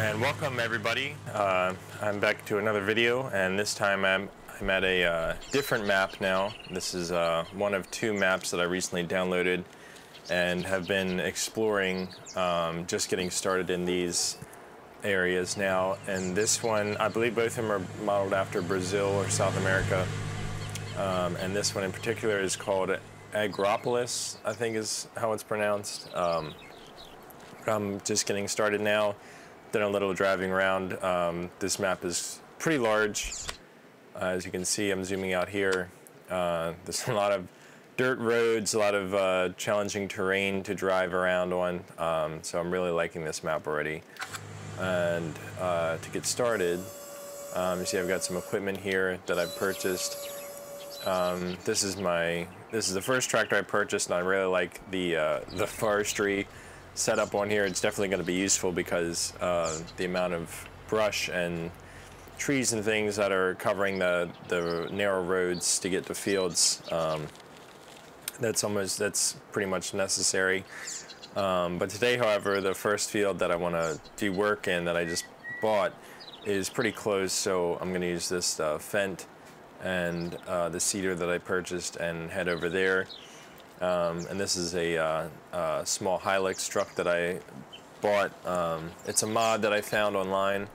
And welcome everybody. Uh, I'm back to another video and this time I'm, I'm at a uh, different map now. This is uh, one of two maps that I recently downloaded and have been exploring, um, just getting started in these areas now. And this one, I believe both of them are modeled after Brazil or South America. Um, and this one in particular is called Agropolis, I think is how it's pronounced. Um, I'm just getting started now. Done a little driving around. Um, this map is pretty large. Uh, as you can see, I'm zooming out here. Uh, there's a lot of dirt roads, a lot of uh, challenging terrain to drive around on. Um, so I'm really liking this map already. And uh, to get started, um, you see I've got some equipment here that I've purchased. Um, this is my this is the first tractor I purchased, and I really like the uh, the forestry setup on here. It's definitely going to be useful because uh, the amount of brush and trees and things that are covering the the narrow roads to get to fields. Um, that's almost that's pretty much necessary. Um, but today, however, the first field that I want to do work in that I just bought is pretty close, so I'm going to use this uh, Fendt and uh, the seeder that I purchased and head over there. Um, and this is a, uh, a, small Hilux truck that I bought. Um, it's a mod that I found online.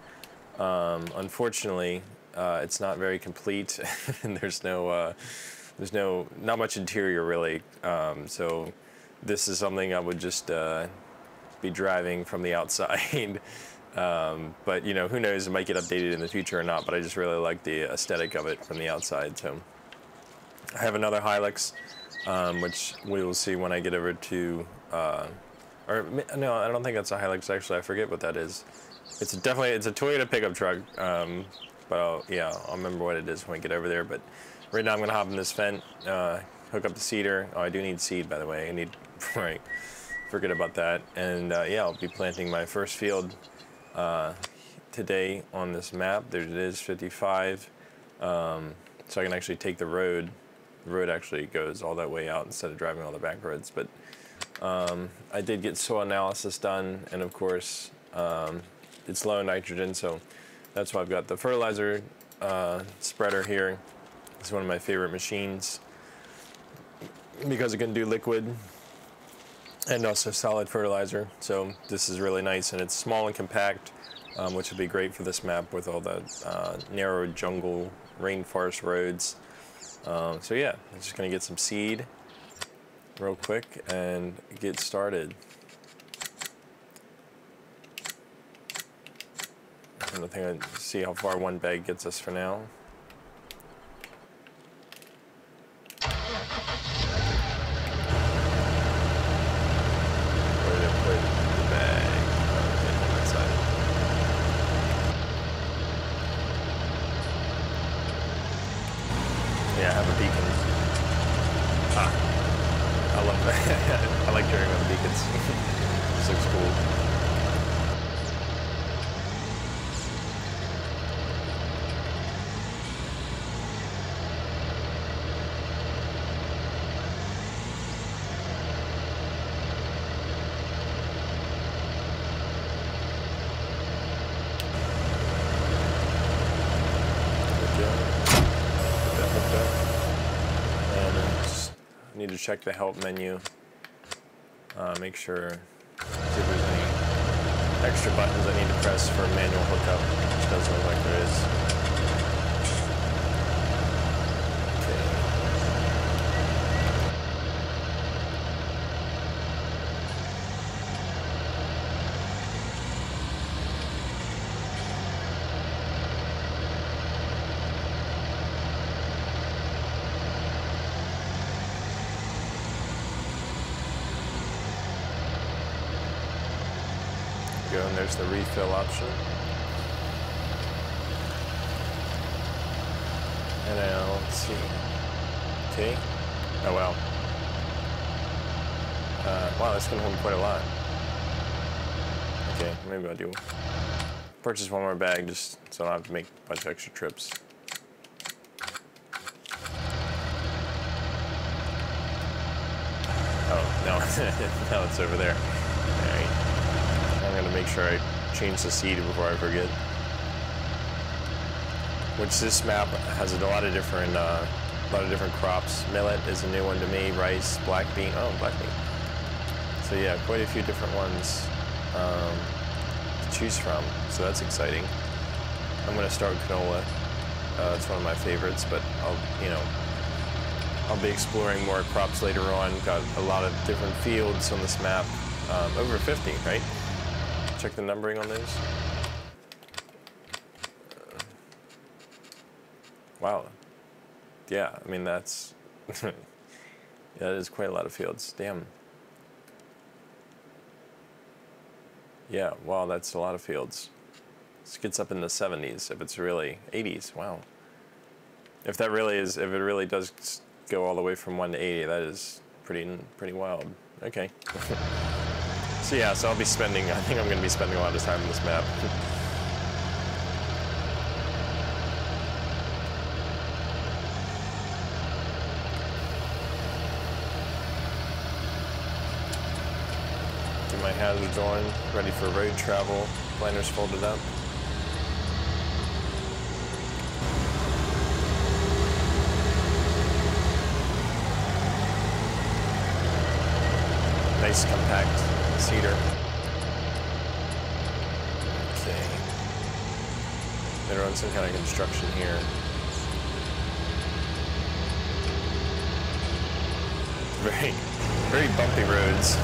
Um, unfortunately, uh, it's not very complete, and there's no uh, there's no not much interior really. Um, so this is something I would just uh, be driving from the outside. Um, but you know, who knows? It might get updated in the future or not. But I just really like the aesthetic of it from the outside. So I have another Hilux, um, which we will see when I get over to. Uh, or no, I don't think that's a Hilux. Actually, I forget what that is. It's definitely it's a Toyota pickup truck. Um, but I'll, yeah, I'll remember what it is when we get over there. But right now I'm gonna hop in this Fendt, uh, hook up the seeder. Oh, I do need seed by the way. I need right. Forget about that. And uh, yeah, I'll be planting my first field uh, today on this map. There it is, 55. Um, so I can actually take the road. Road actually goes all that way out instead of driving all the back roads. But um, I did get soil analysis done, and of course, um, it's low in nitrogen, so that's why I've got the fertilizer uh, spreader here. It's one of my favorite machines because it can do liquid and also solid fertilizer. So this is really nice and it's small and compact, um, which would be great for this map with all the uh, narrow jungle rainforest roads. Um, so yeah, I'm just gonna get some seed real quick and get started. I'm I see how far one bag gets us for now. To check the help menu. Uh, make sure, if there's any extra buttons I need to press for manual hookup, which doesn't look like there is. go, and there's the refill option. And now, let's see. Okay. Oh, well. Uh, wow, that's to hold quite a lot. Okay, maybe I'll do purchase one more bag just so I don't have to make a bunch of extra trips. Oh, no, no, it's over there. All right. I'm gonna make sure I change the seed before I forget. Which this map has a lot of different, uh, a lot of different crops. Millet is a new one to me. Rice, black bean. Oh, black bean. So yeah, quite a few different ones um, to choose from. So that's exciting. I'm gonna start with canola. Uh, it's one of my favorites, but I'll, you know, I'll be exploring more crops later on. Got a lot of different fields on this map. Um, over 50, right? Check the numbering on those. Uh, wow. Yeah, I mean, that's... that is quite a lot of fields. Damn. Yeah, wow, that's a lot of fields. This gets up in the 70s if it's really 80s. Wow. If that really is, if it really does go all the way from 1 to 80, that is pretty pretty wild. Okay. so yeah, so I'll be spending, I think I'm going to be spending a lot of time on this map. Get my hazards on, ready for road travel, planners folded up. nice compact seeder. Okay. Gonna run some kind of construction here. Very, very bumpy roads.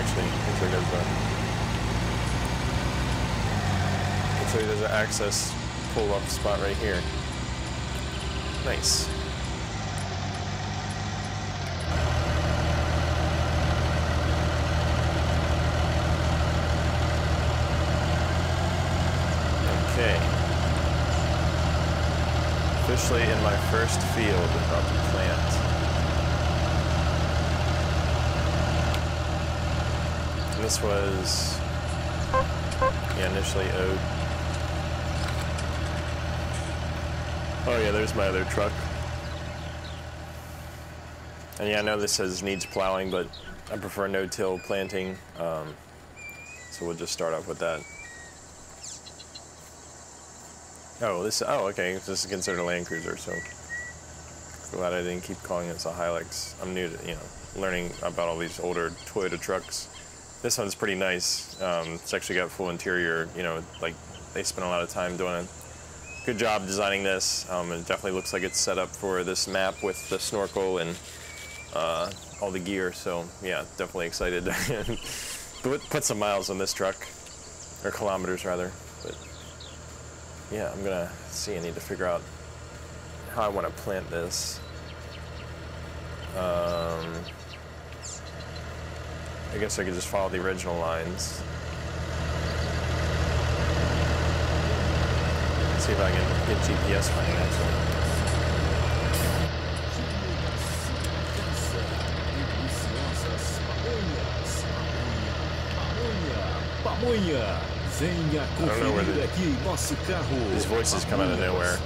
actually. Looks like there's a access pull up spot right here. Nice. Okay. Officially in my first field about to plant. And this was yeah, initially owed. Oh yeah, there's my other truck. And yeah, I know this says needs plowing, but I prefer no-till planting. Um, so we'll just start off with that. Oh, this, oh, okay, this is considered a Land Cruiser, so glad I didn't keep calling it a Hilux. I'm new to, you know, learning about all these older Toyota trucks. This one's pretty nice. Um, it's actually got full interior, you know, like they spent a lot of time doing a good job designing this. Um, it definitely looks like it's set up for this map with the snorkel and uh, all the gear. So yeah, definitely excited to put some miles on this truck, or kilometers rather. But yeah, I'm gonna see. I need to figure out how I want to plant this. Um, I guess I could just follow the original lines. See if I can get GPS running actually. These voices come out of nowhere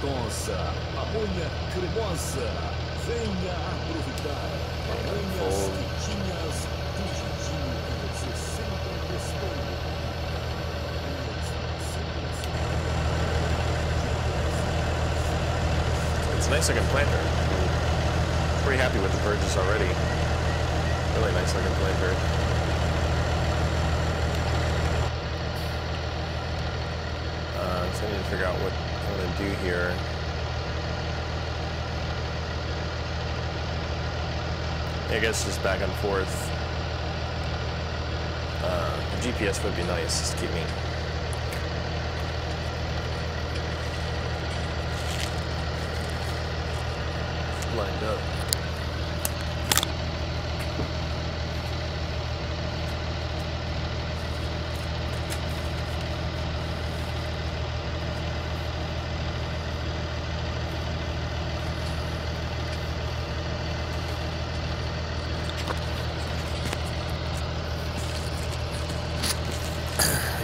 It's a nice looking planter. Pretty happy with the purchase already. Really nice looking planter. to figure out what I'm to do here. I guess just back and forth. Uh, GPS would be nice, just keep me lined up.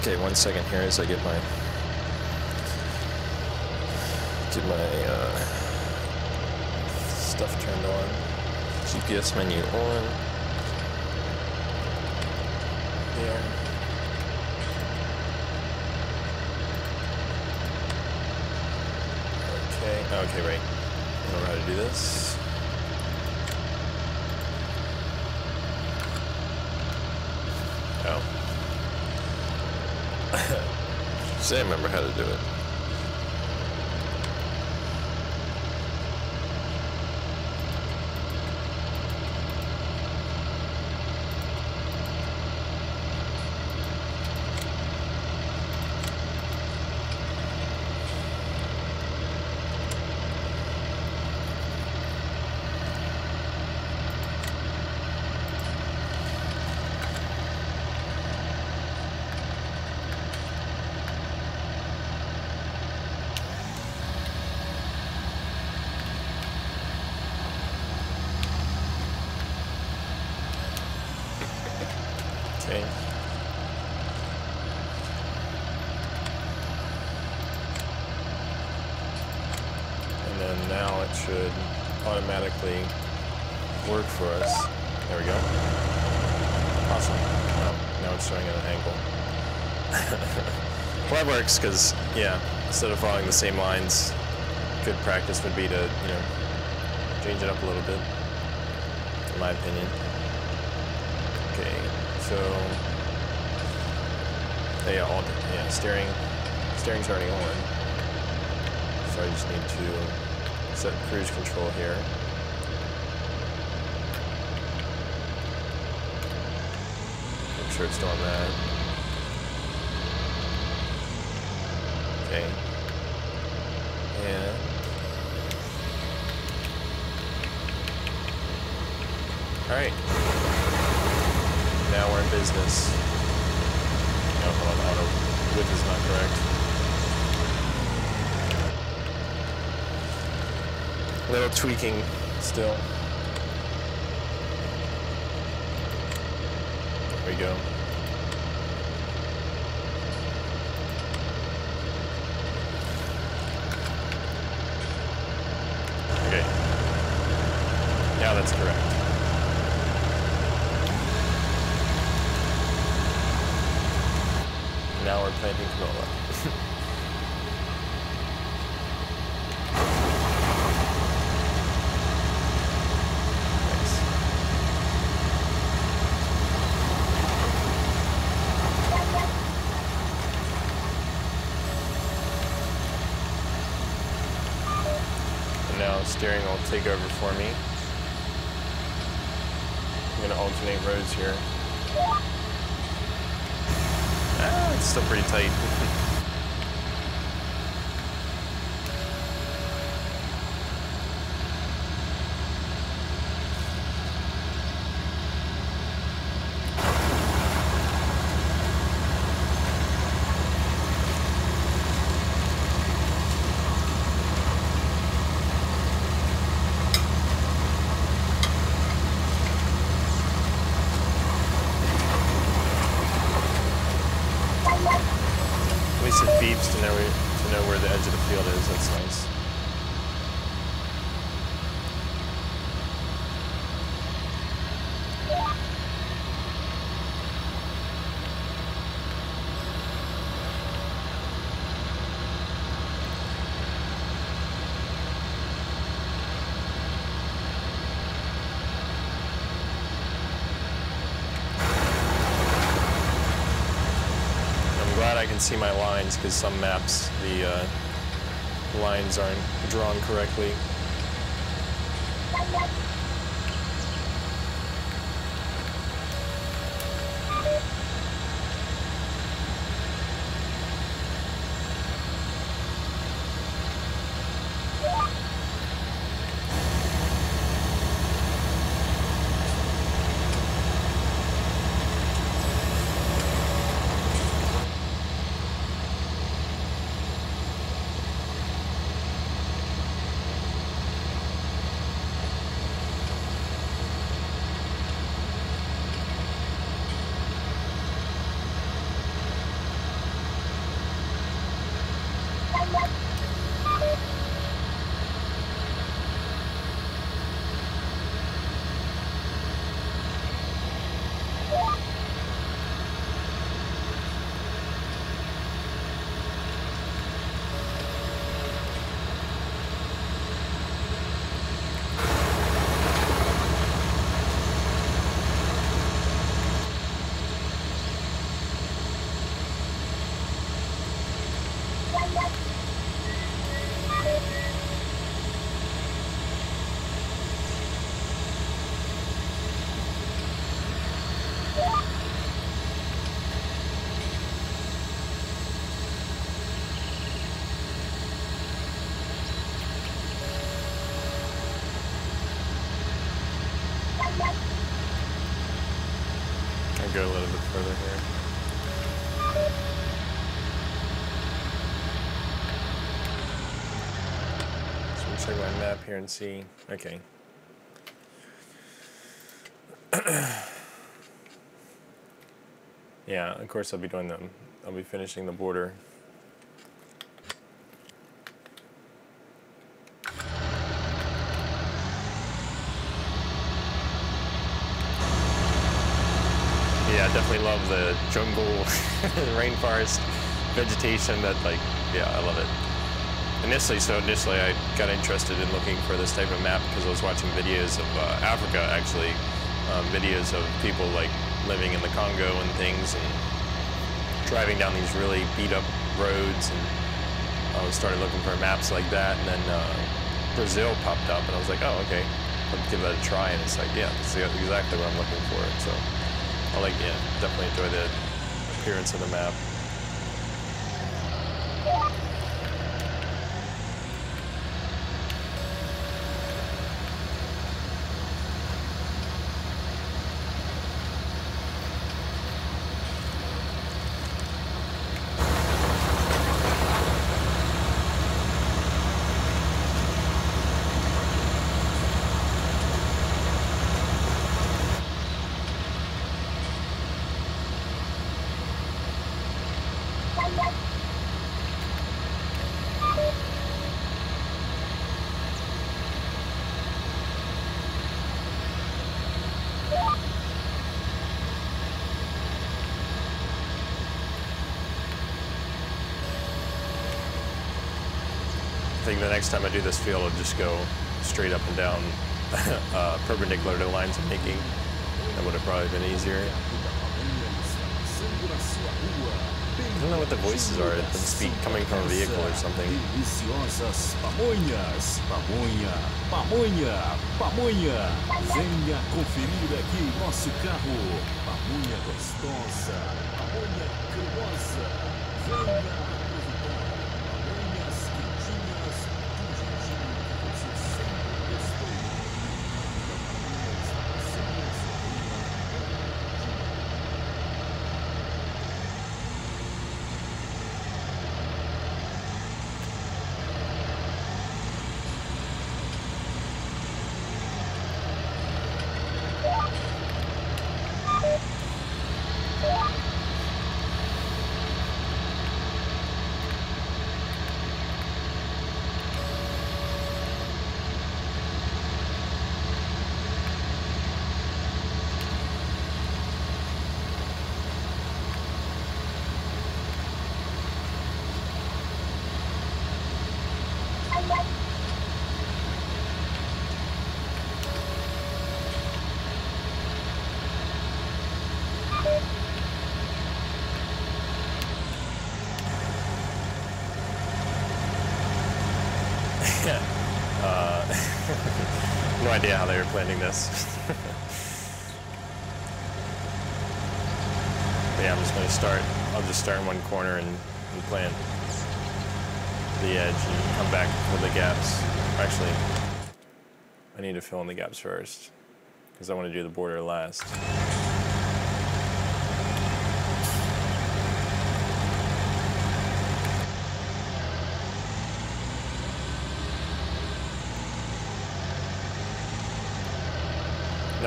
Okay, one second here as I get my get my uh, stuff turned on. GPS menu on. There. Okay, okay, right. I don't know how to do this. Oh. Say I remember how to do it. Okay. And then now it should automatically work for us. There we go. Awesome. Oh, now it's showing at an angle. well, that works because, yeah, instead of following the same lines, good practice would be to, you know, change it up a little bit, in my opinion. Okay, so yeah, all yeah, steering steering's already on. So I just need to set cruise control here. Make sure it's doing that. Okay. And Alright. Now we're in business. No, hold on, auto width is not correct. Little tweaking still. There we go. Okay. Now that's correct. Now we're planting canola. Nice. And now steering will take over for me. I'm gonna alternate roads here. Ah, it's still pretty tight. At least it beeps to know where, to know where the edge of the field is. That's nice. I'm glad I can see my lines because some maps the uh, lines aren't drawn correctly. Go a little bit further here. So we'll check my map here and see. Okay. yeah, of course I'll be doing them. I'll be finishing the border the jungle, rainforest vegetation that like, yeah, I love it. Initially, so initially I got interested in looking for this type of map because I was watching videos of uh, Africa actually, um, videos of people like living in the Congo and things and driving down these really beat up roads and I was started looking for maps like that and then uh, Brazil popped up and I was like, oh, okay, let's give that a try and it's like, yeah, that's exactly what I'm looking for. So. I like, yeah, definitely enjoy the appearance of the map. The next time I do this field, I'll just go straight up and down uh, perpendicular to the lines I'm making. That would have probably been easier. I don't know what the voices are. It must be coming from a vehicle or something. uh, no idea how they were planning this. yeah, I'm just going to start. I'll just start in one corner and, and plant the edge and come back with the gaps. Actually, I need to fill in the gaps first because I want to do the border last.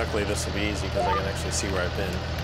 Luckily this will be easy because I can actually see where I've been.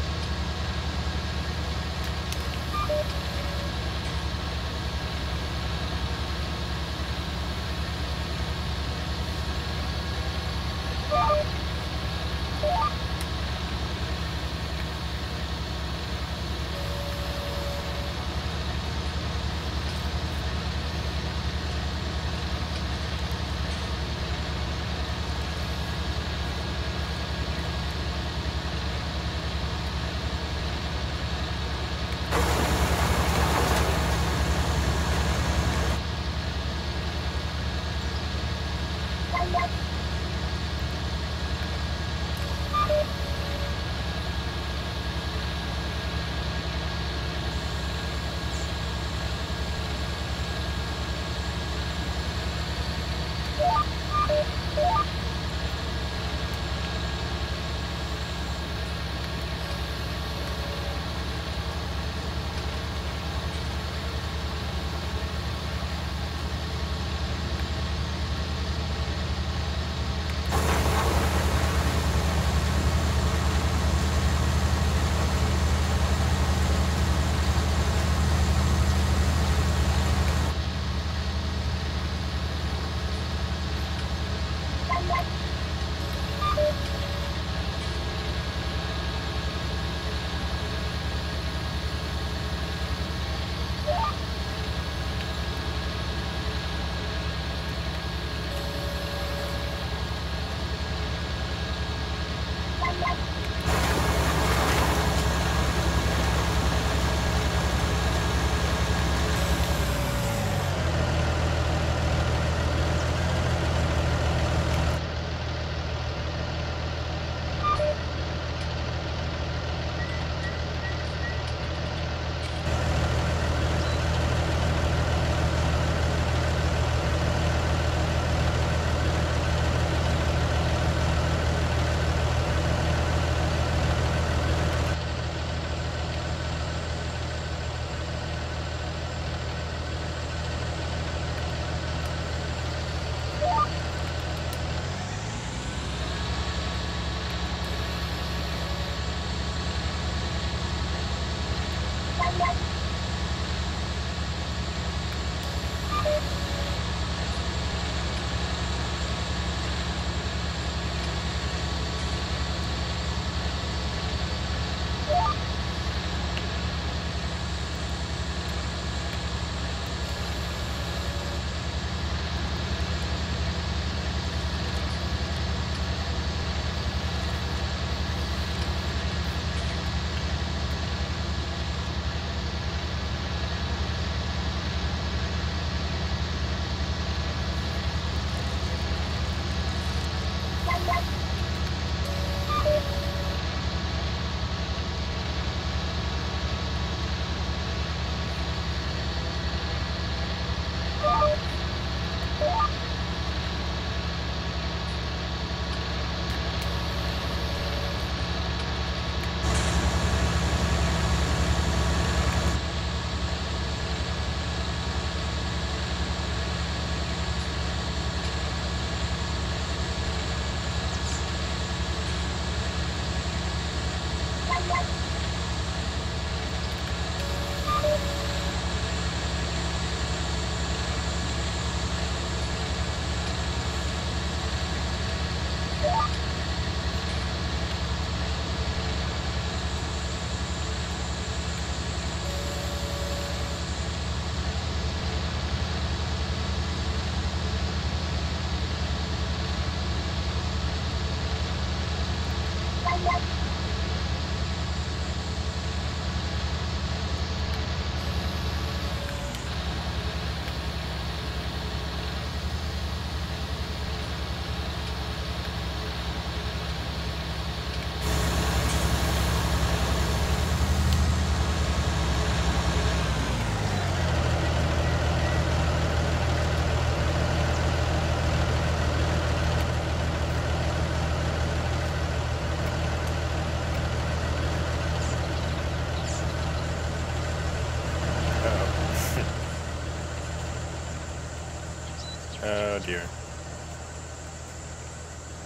Oh dear.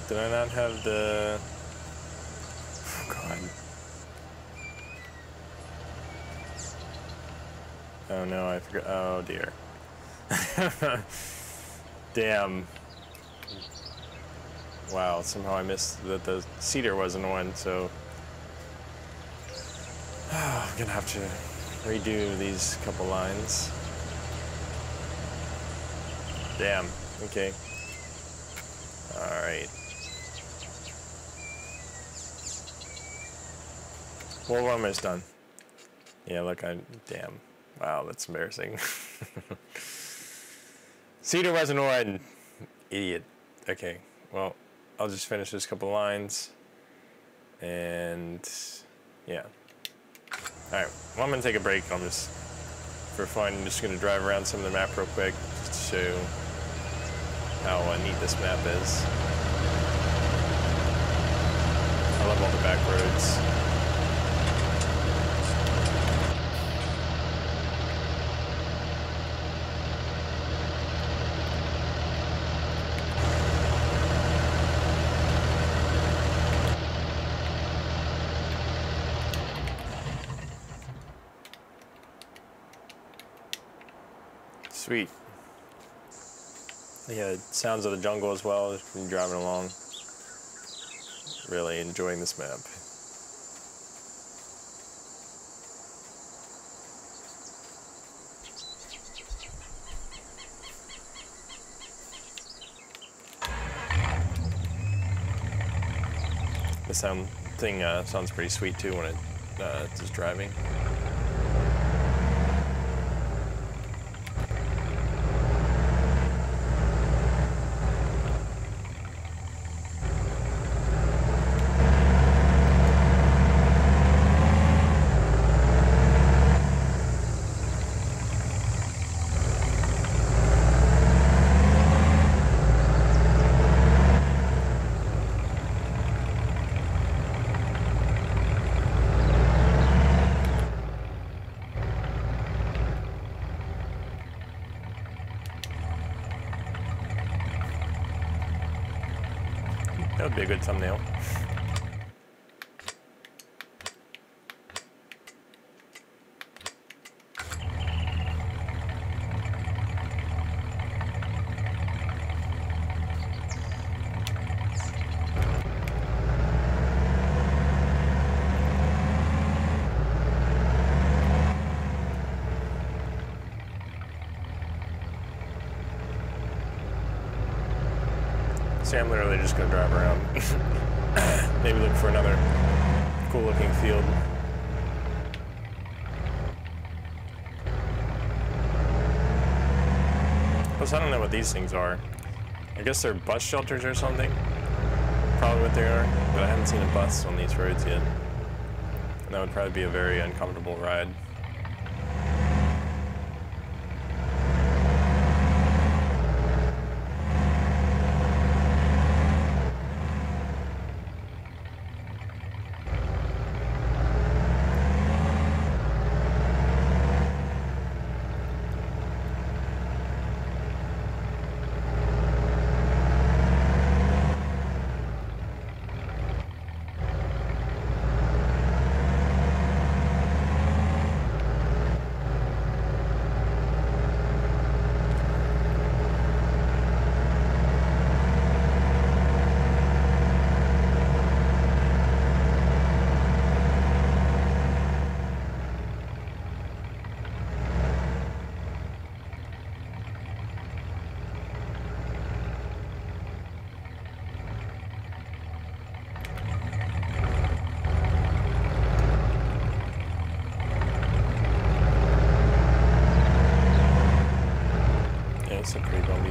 Did I not have the... Oh god. Oh no, I forgot. Oh dear. Damn. Wow, somehow I missed that the seeder wasn't one, so... I'm gonna have to redo these couple lines. Damn. Okay. Alright. Well, we're almost done. Yeah, look, I... Damn. Wow, that's embarrassing. Seeder wasn't. Idiot. Okay, well, I'll just finish this couple lines. And... Yeah. Alright, well, I'm going to take a break. I'm just... For fun, I'm just going to drive around some of the map real quick. Show how uh, neat this map is. I love all the back roads. Sweet. Yeah, sounds of the jungle as well driving along. Really enjoying this map. The sound thing uh, sounds pretty sweet too when it uh, is driving. That would be a good thumbnail. I'm literally just gonna drive around. Maybe look for another cool looking field. Plus, I don't know what these things are. I guess they're bus shelters or something. Probably what they are, but I haven't seen a bus on these roads yet. And that would probably be a very uncomfortable ride.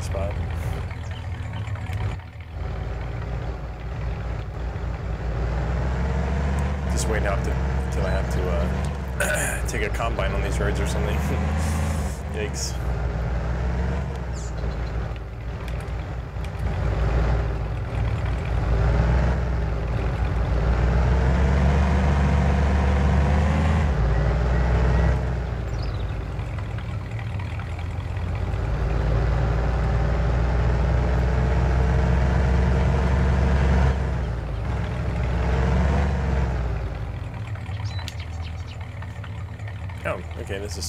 Spot. Just waiting out until I have to uh, take a combine on these roads or something. Yikes. Oh, okay, this is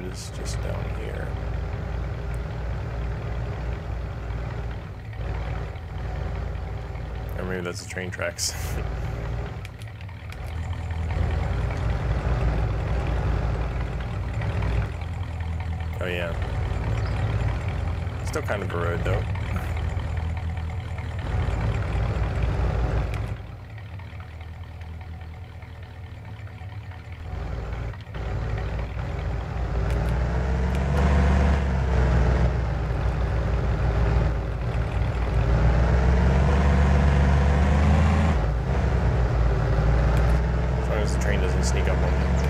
road is just down here. Or maybe that's the train tracks. oh yeah. Still kind of a road though. The train doesn't sneak up on me.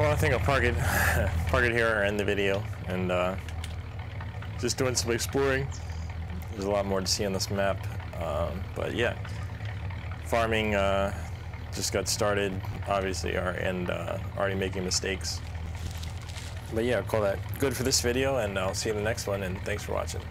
Well, I think I'll park it, park it here or end the video, and uh, just doing some exploring. There's a lot more to see on this map, um, but yeah, farming uh, just got started, obviously, and uh, already making mistakes. But yeah, I'll call that good for this video, and I'll see you in the next one, and thanks for watching.